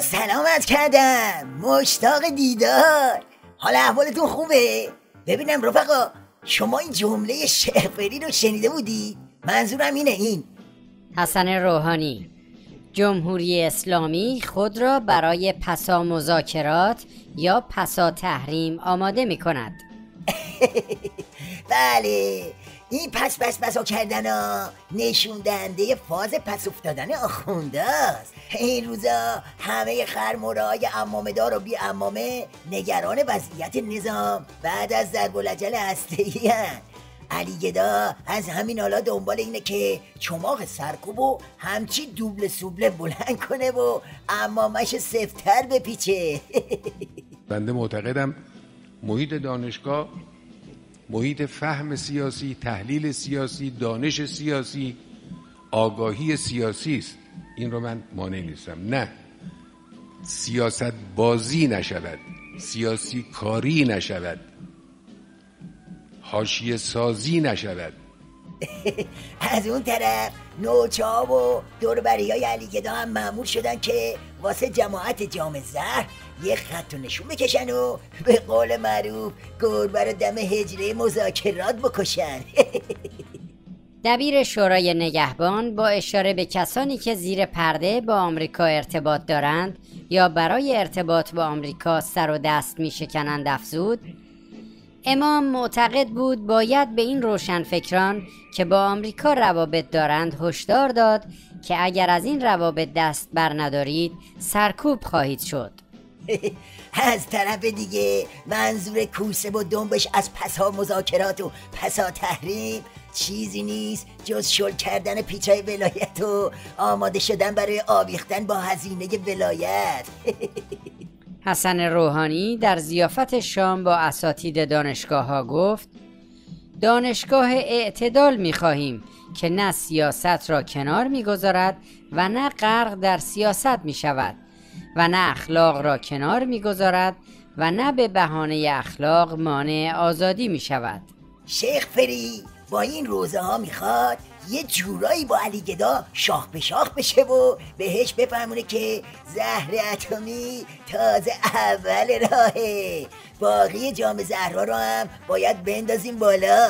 سلامت کردم. مشتاق دیدار. حالا احوالتون خوبه؟ ببینم رفقا شما این جمله شعفری رو شنیده بودی؟ منظورم اینه این. حسن روحانی جمهوری اسلامی خود را برای پسا مذاکرات یا پسا تحریم آماده می کند بله. این پس پس پسا کردن ها. نشون دهنده فاز پس افتادن آخونده است این روزا همه خرمورای امامدار و بی امامه نگران وضعیت نظام بعد از ضرب العجل علی گدا از همین حالا دنبال اینه که چماق سرکوب و همچی دوبل سوبله بلند کنه و امامش سفتر بپیچه. بنده معتقدم محیط دانشگاه محیط فهم سیاسی تحلیل سیاسی دانش سیاسی آگاهی سیاسی است. این رو من مانع نیستم. نه. سیاست بازی نشود. سیاسی کاری نشود. حاشیه سازی نشود. از اون طرف نوچا و دوربری های علی هم معمول شدن که واسه جماعت جام زهر یه خط و نشون بکشن و به قول معروف گربه رو دم هجره مذاکرات بکشن. دبیر شورای نگهبان با اشاره به کسانی که زیر پرده با آمریکا ارتباط دارند یا برای ارتباط با آمریکا سر و دست می شکنند افزود امام معتقد بود باید به این روشنفکران که با آمریکا روابط دارند هشدار داد که اگر از این روابط دست بر ندارید سرکوب خواهید شد. از طرف دیگه منظور کوسه و دنبش از پسا مذاکرات و پسا تحریم چیزی نیست جز شل کردن پیچای ولایت و آماده شدن برای آویختن با هزینه ولایت. حسن روحانی در زیافت شام با اساتید دانشگاه ها گفت دانشگاه اعتدال می خواهیم که نه سیاست را کنار می‌گذارد و نه غرق در سیاست می شود و نه اخلاق را کنار می‌گذارد و نه به بهانه اخلاق مانع آزادی می شود. شیخ فری با این روزه ها می‌خواد یه جورایی با علی گدا شاخ به شاخ بشه و بهش بفهمونه که زهر اتمی تازه اول راهه. باقی جام زهرها رو هم باید بندازیم بالا.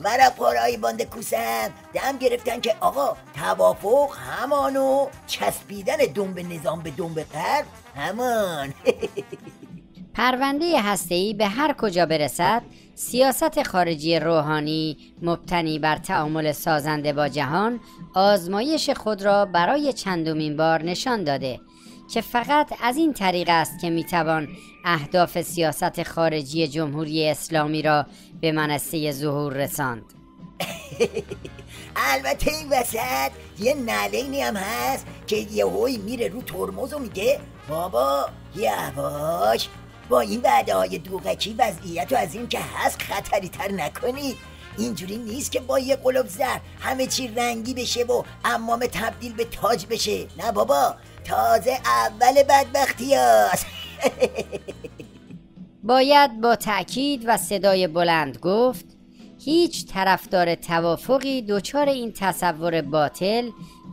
مرا پارای باند کوسم دم گرفتن که آقا توافق همانو چسبیدن دنب نظام به دنب قرب همان. پرونده هسته‌ای به هر کجا برسد سیاست خارجی روحانی مبتنی بر تعامل سازنده با جهان آزمایش خود را برای چندمین بار نشان داده که فقط از این طریق است که می‌توان اهداف سیاست خارجی جمهوری اسلامی را به منصه ظهور رساند. البته این وسط یه نلینی هم هست که یه هوی میره رو ترمز و میگه بابا یواش با این وعده های دوغکی وضعیت رو از این که هست خطری تر نکنید اینجوری نیست که با یه قلب زر همه چی رنگی بشه و امام تبدیل به تاج بشه. نه بابا تازه اول بدبختی هست باید با تأکید و صدای بلند گفت هیچ طرفدار توافقی دچار این تصور باطل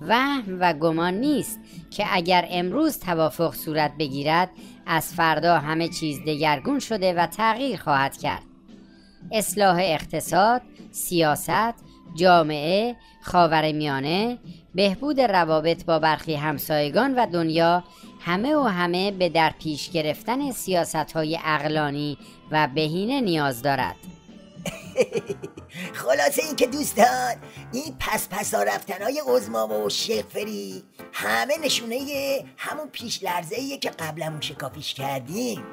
وهم و گمان نیست که اگر امروز توافق صورت بگیرد از فردا همه چیز دگرگون شده و تغییر خواهد کرد. اصلاح اقتصاد، سیاست، جامعه، خاور میانه، بهبود روابط با برخی همسایگان و دنیا همه و همه به در پیش گرفتن سیاست های اقلانی و بهینه نیاز دارد. خلاصه این که دوستان این پس پسا رفتن های و شیخ فری همه نشونه همون پیش لرزه ایه که قبلا شکافیش کردیم.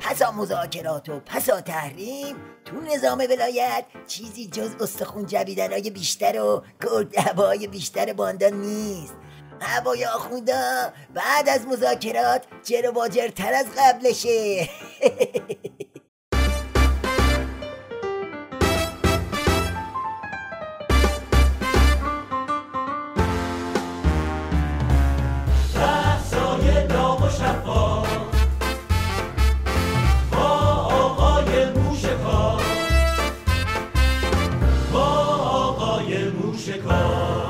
پسا مذاکرات و پسا تحریم تو نظام ولایت چیزی جز استخون جبیدن های بیشتر و گرد بیشتر باندان نیست. هوای آخوندا بعد از مذاکرات جر و تر از قبلشه. się.